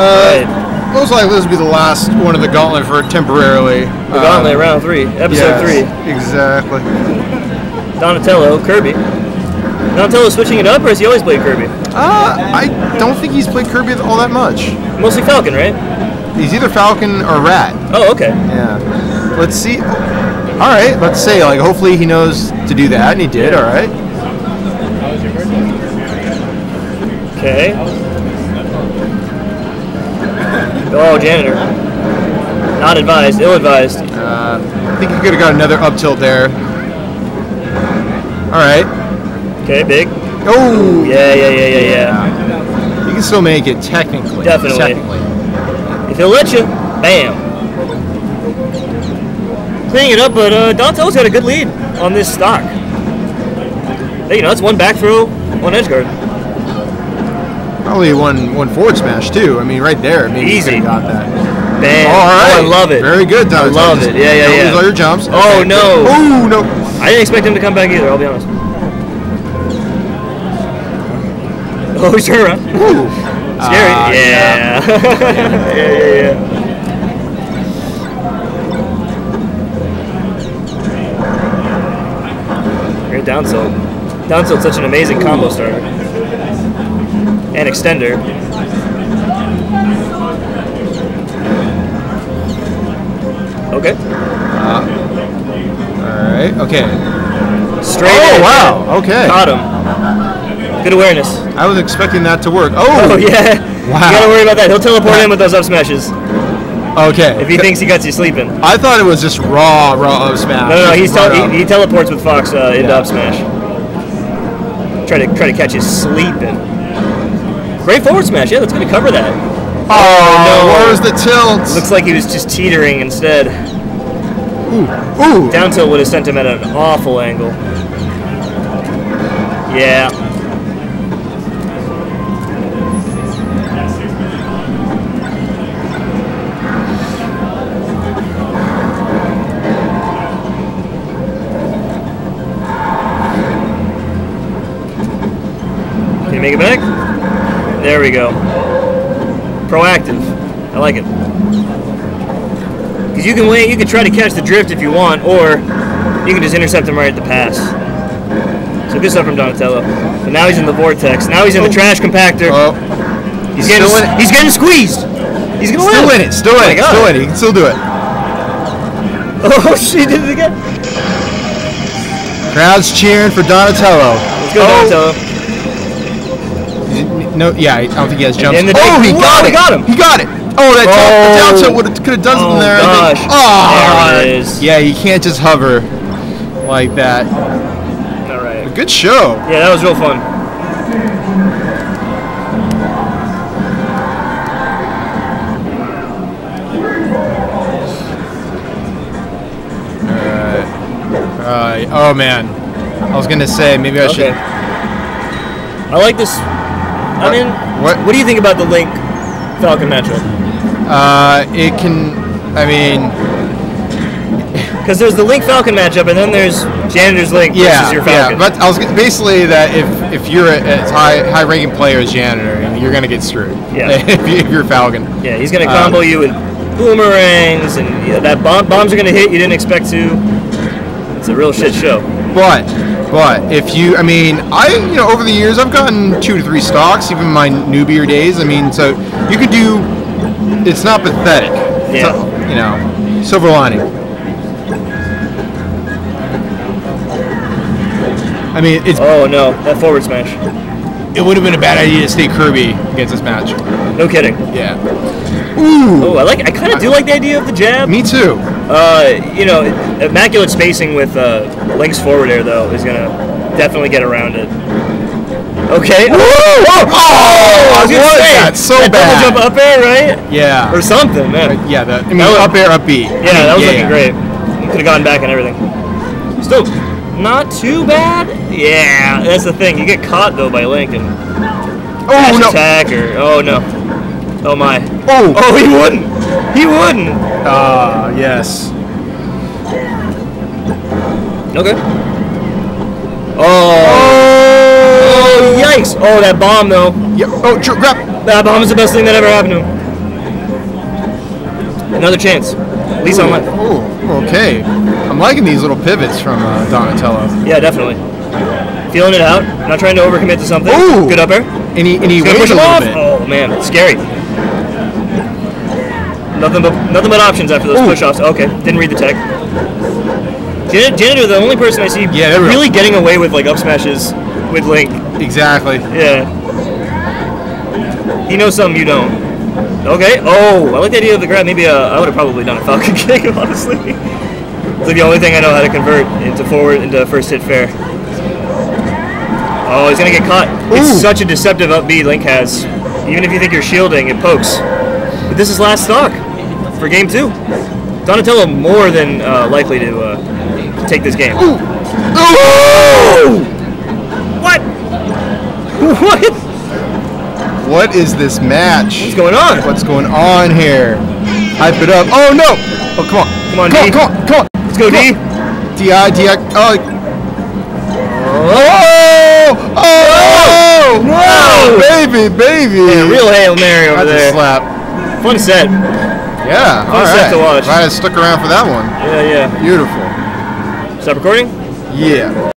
Uh, Right. Most likely this will be the last one of the gauntlet for temporarily. The Gauntlet, round three, episode three. Exactly. Donatello, Kirby. Donatello switching it up, or has he always played Kirby? Uh, I don't think he's played Kirby all that much. Mostly Falcon, right? He's either Falcon or Rat. Oh, okay. Yeah. Let's see. All right. Let's say like hopefully he knows to do that, and he did. All right. Okay. Oh, janitor. Not advised, ill advised. Uh, I think you could have got another up tilt there. All right. Okay, big. Oh. Yeah, yeah, yeah, yeah, yeah. You can still make it technically. Definitely. Technically. If he'll let you, bam. Cleaning it up, but uh, Donatello's got a good lead on this stock. Hey, you know, that's one back throw, one edge guard. Probably one one forward smash too. I mean, right there. Maybe Easy. He got that. Bam. All right. Oh, I love it. Very good, I love Just it. Yeah, yeah, don't yeah. lose all your jumps. Oh, Okay, no. Oh no. I didn't expect him to come back either, I'll be honest. Oh, around. Scary. Ah, yeah. yeah, yeah, yeah. Great down tilt. Down tilt's such an amazing combo starter. And extender. Okay. All right. Okay. Straight Oh in. wow. Okay. Caught him. Good awareness. I was expecting that to work. Oh. Oh yeah. Wow. You gotta worry about that. He'll teleport in with those up smashes Okay. if he thinks he got you sleeping. I thought it was just raw, raw up smash. No, no, no. He's up. he, he teleports with Fox uh, into Yeah. up smash. Try to try to catch you sleeping. Great forward smash. Yeah, that's gonna cover that. oh, oh no. where's the tilt? Looks like he was just teetering instead. Ooh. Ooh. Down tilt would have sent him at an awful angle. Yeah. Can you make it back? There we go. Proactive. I like it. Because you can wait, you can try to catch the drift if you want, or you can just intercept him right at the pass. So good stuff from Donatello. But now he's in the vortex. Now he's in the oh. trash compactor. Oh. he's getting still in it. he's getting squeezed. He's gonna Still win. in it. Still Oh in it. Still in it. You can still do it. Oh, she did it again. Crowd's cheering for Donatello. Let's go, Oh. Donatello. No, yeah, I don't think he has jumps. in the oh, he Whoa, got he it. got him. He got it. Oh, that Oh. down, tilt would could have done something Oh, there. I think. gosh. Oh, There it is. Yeah, you can't just hover like that. All right. Good show. Yeah, that was real fun. Uh, oh man, I was gonna say maybe I Okay. should. I like this. I mean, What? what do you think about the Link Falcon matchup? Uh, it can. I mean, Because there's the Link Falcon matchup, and then there's Janitor's Link versus yeah, your yeah. But I was basically that if if you're a, a high high ranking player as janitor, you're gonna get screwed. Yeah. if, you, if you're Falcon. yeah, he's gonna Um, combo you with boomerangs, and yeah, that bomb, bombs are gonna hit you didn't expect to. It's a real shit show. But but if you, I mean, I you know over the years I've gotten two to three stocks, even my newbier days. I mean, so you could do. It's not pathetic. Yeah. not- you know, silver lining. I mean, it's Oh no, that forward smash. It would have been a bad idea to stay Kirby against this match. No kidding. Yeah. Ooh. Oh, I like. I kind of do like the idea of the jab. Me too. Uh, you know, immaculate spacing with uh, Link's forward air though is gonna definitely get around it. Okay. Whoa! Oh, I was gonna say, That's so that bad. double jump up air, right? Yeah. Or something, man. yeah. The, I mean, That was- up air, up B. Yeah, that was looking great. Could have gone back and everything. Still, not too bad. Yeah, that's the thing. You get caught though by and Oh dash no. attack or oh no, oh my. Oh. Oh, he wouldn't. He wouldn't. Ah, yes. Okay. Oh. Oh, yikes! Oh, that bomb though. Yeah. Oh, grab. That bomb is the best thing that ever happened to him. Another chance. At least on left. Ooh, okay. I'm liking these little pivots from uh, Donatello. Yeah, definitely. Feeling it out. Not trying to overcommit to something. Ooh. Good up air. And he, and he He's gonna waves push a him little off. bit. Oh man, it's scary. Nothing but nothing but options after those Ooh. push offs. Okay, didn't read the tech. Janet, Janet is the only person I see Yeah, there we go. really getting away with like up smashes with Link. Exactly. Yeah. He knows something you don't. Okay. Oh, I like the idea of the grab. Maybe uh, I would have probably done a Falcon kick, honestly. It's like the only thing I know how to convert into forward into first hit fair. Oh, he's gonna get caught. Ooh. It's such a deceptive up B Link has. Even if you think you're shielding, it pokes. But this is last stock for game two. Donatello more than uh, likely to uh, take this game. Ooh! What? What? What is this match? What's going on? What's going on here? Hype it up. Oh no! Oh come on! Come on, come D. on! Come on! Come on! Let's go, D. Di Di. Oh! Oh! Oh! Whoa! Oh! Oh, baby, baby! Yeah, real Hail Mary over That's a there. slap. Fun set. Yeah. all set right. to watch. Glad I stuck around for that one. Yeah, yeah. Beautiful. Stop recording? Yeah.